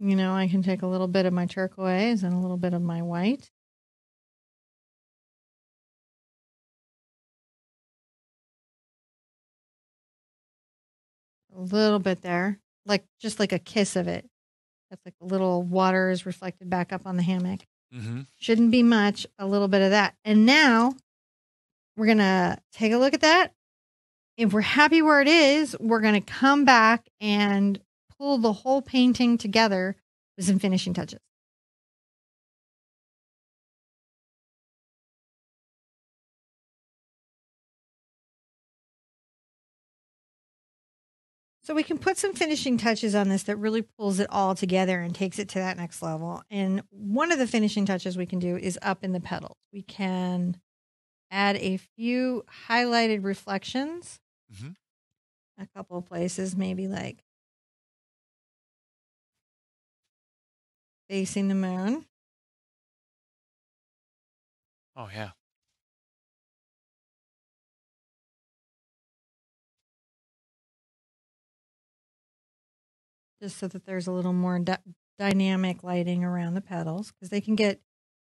You know, I can take a little bit of my turquoise and a little bit of my white. A little bit there, like just like a kiss of it. That's like a little water is reflected back up on the hammock. Mm-hmm. Shouldn't be much, a little bit of that. And now we're going to take a look at that. If we're happy where it is, we're going to come back and pull the whole painting together with some finishing touches. So we can put some finishing touches on this that really pulls it all together and takes it to that next level. And one of the finishing touches we can do is up in the petals. We can add a few highlighted reflections, Mhm. a couple of places, maybe like facing the moon. Oh yeah. just so that there's a little more dy- dynamic lighting around the petals because they can get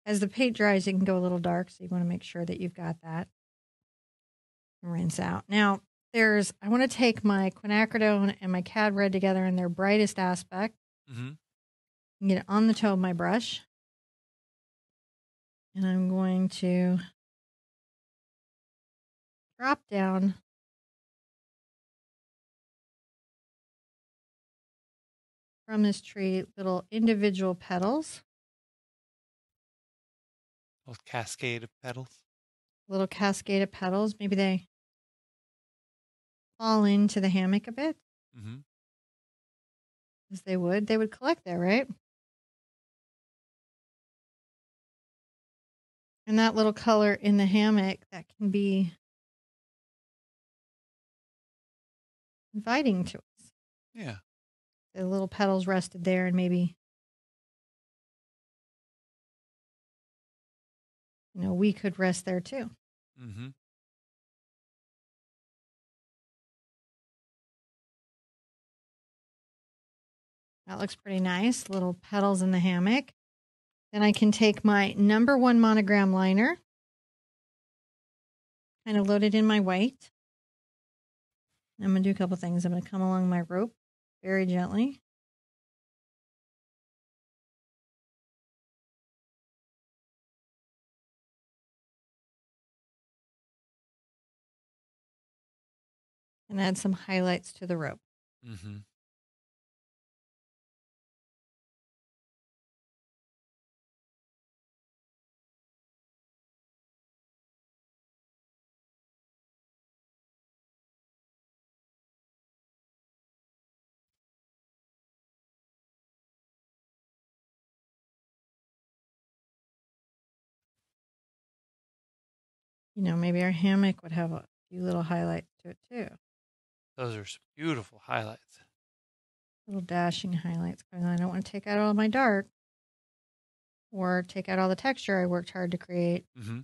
as the paint dries it can go a little dark so you want to make sure that you've got that rinse out now there's i want to take my quinacridone and my cad red together in their brightest aspect Mm-hmm. And get it on the toe of my brush and i'm going to drop down from this tree little individual petals Little cascade of petals. little cascade of petals. Maybe they fall into the hammock a bit, Mm-hmm. as they would. They would collect there, right? And that little color in the hammock that can be inviting to us. Yeah. The little petals rested there, and maybe you know we could rest there too. Mm-hmm. That looks pretty nice. Little petals in the hammock. Then I can take my number one monogram liner, kind of load it in my white. I'm going to do a couple things. I'm going to come along my rope very gently. And add some highlights to the rope. Mm-hmm. You know, maybe our hammock would have a few little highlights to it too. Those are some beautiful highlights. little dashing highlights going on. I don't want to take out all my dark or take out all the texture I worked hard to create. Mm-hmm.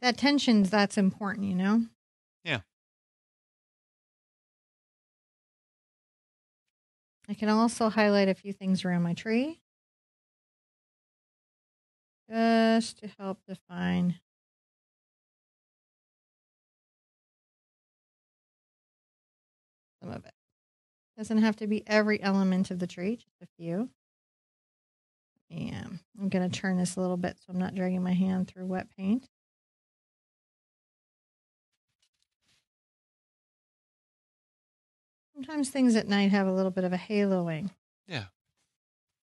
That tension's that's important, you know? I can also highlight a few things around my tree just to help define some of it. Doesn't have to be every element of the tree, just a few. And I'm going to turn this a little bit so I'm not dragging my hand through wet paint. Sometimes things at night have a little bit of a haloing. Yeah.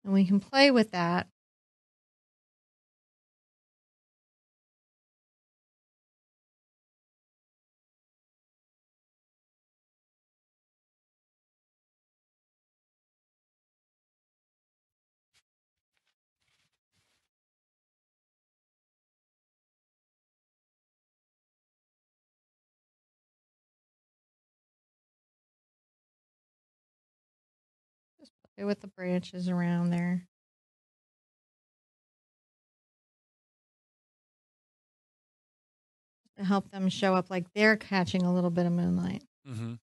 And we can play with that. with the branches around there. To help them show up like they're catching a little bit of moonlight. Mm-hmm.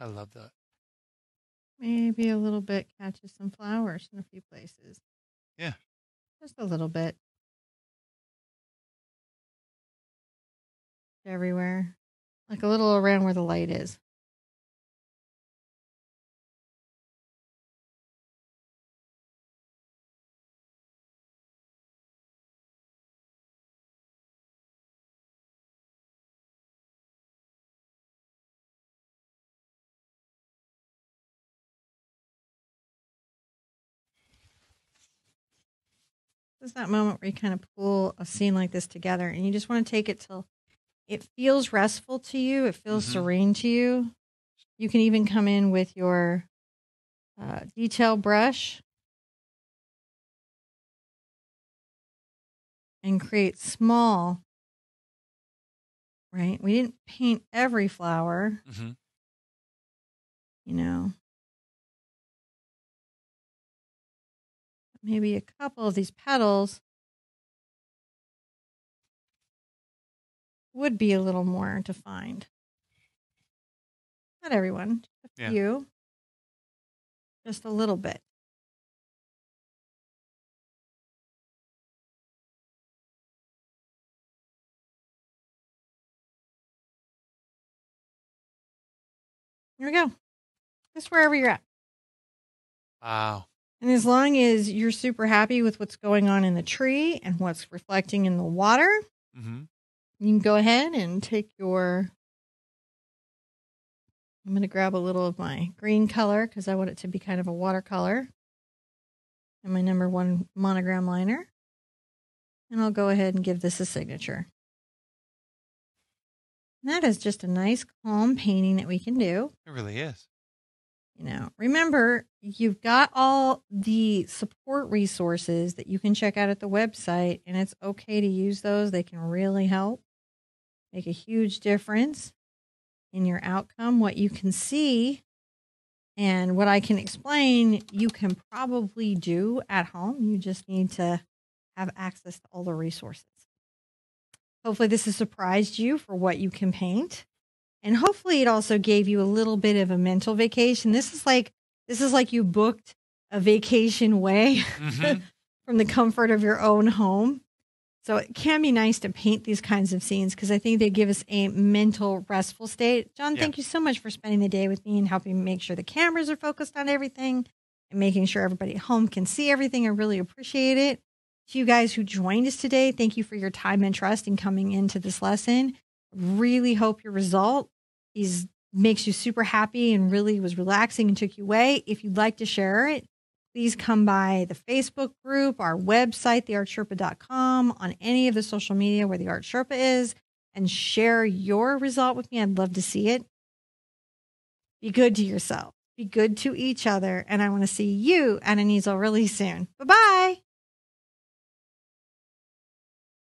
I love that. Maybe a little bit catches some flowers in a few places. Yeah. Just a little bit. Everywhere. Like a little around where the light is. Is that moment where you kind of pull a scene like this together and you just want to take it till it feels restful to you, it feels Mhm. serene to you. You can even come in with your uh, detail brush and create small, right? We didn't paint every flower, hmm you know. Maybe a couple of these petals would be a little more defined. Not everyone, a Yeah. few. Just a little bit. Here we go. Just wherever you're at. Wow. And as long as you're super happy with what's going on in the tree and what's reflecting in the water, hmm you can go ahead and take your. I'm going to grab a little of my green color because I want it to be kind of a watercolor. And my number one monogram liner. And I'll go ahead and give this a signature. And that is just a nice, calm painting that we can do. It really is. You know, remember, you've got all the support resources that you can check out at the website, and it's okay to use those. They can really help make a huge difference in your outcome. What you can see and what I can explain, you can probably do at home. You just need to have access to all the resources. Hopefully, this has surprised you for what you can paint. And hopefully it also gave you a little bit of a mental vacation. This is like this is like you booked a vacation away hmm from the comfort of your own home. So it can be nice to paint these kinds of scenes because I think they give us a mental restful state. John, Yeah. thank you so much for spending the day with me and helping make sure the cameras are focused on everything and making sure everybody at home can see everything. I really appreciate it. To you guys who joined us today, thank you for your time and trust in coming into this lesson. Really hope your result is makes you super happy and really was relaxing and took you away. If you'd like to share it, please come by the Facebook group, our website, theartsherpa.com, on any of the social media where the Art Sherpa is, and share your result with me. I'd love to see it. Be good to yourself, be good to each other, and I want to see you at an easel really soon. Bye bye.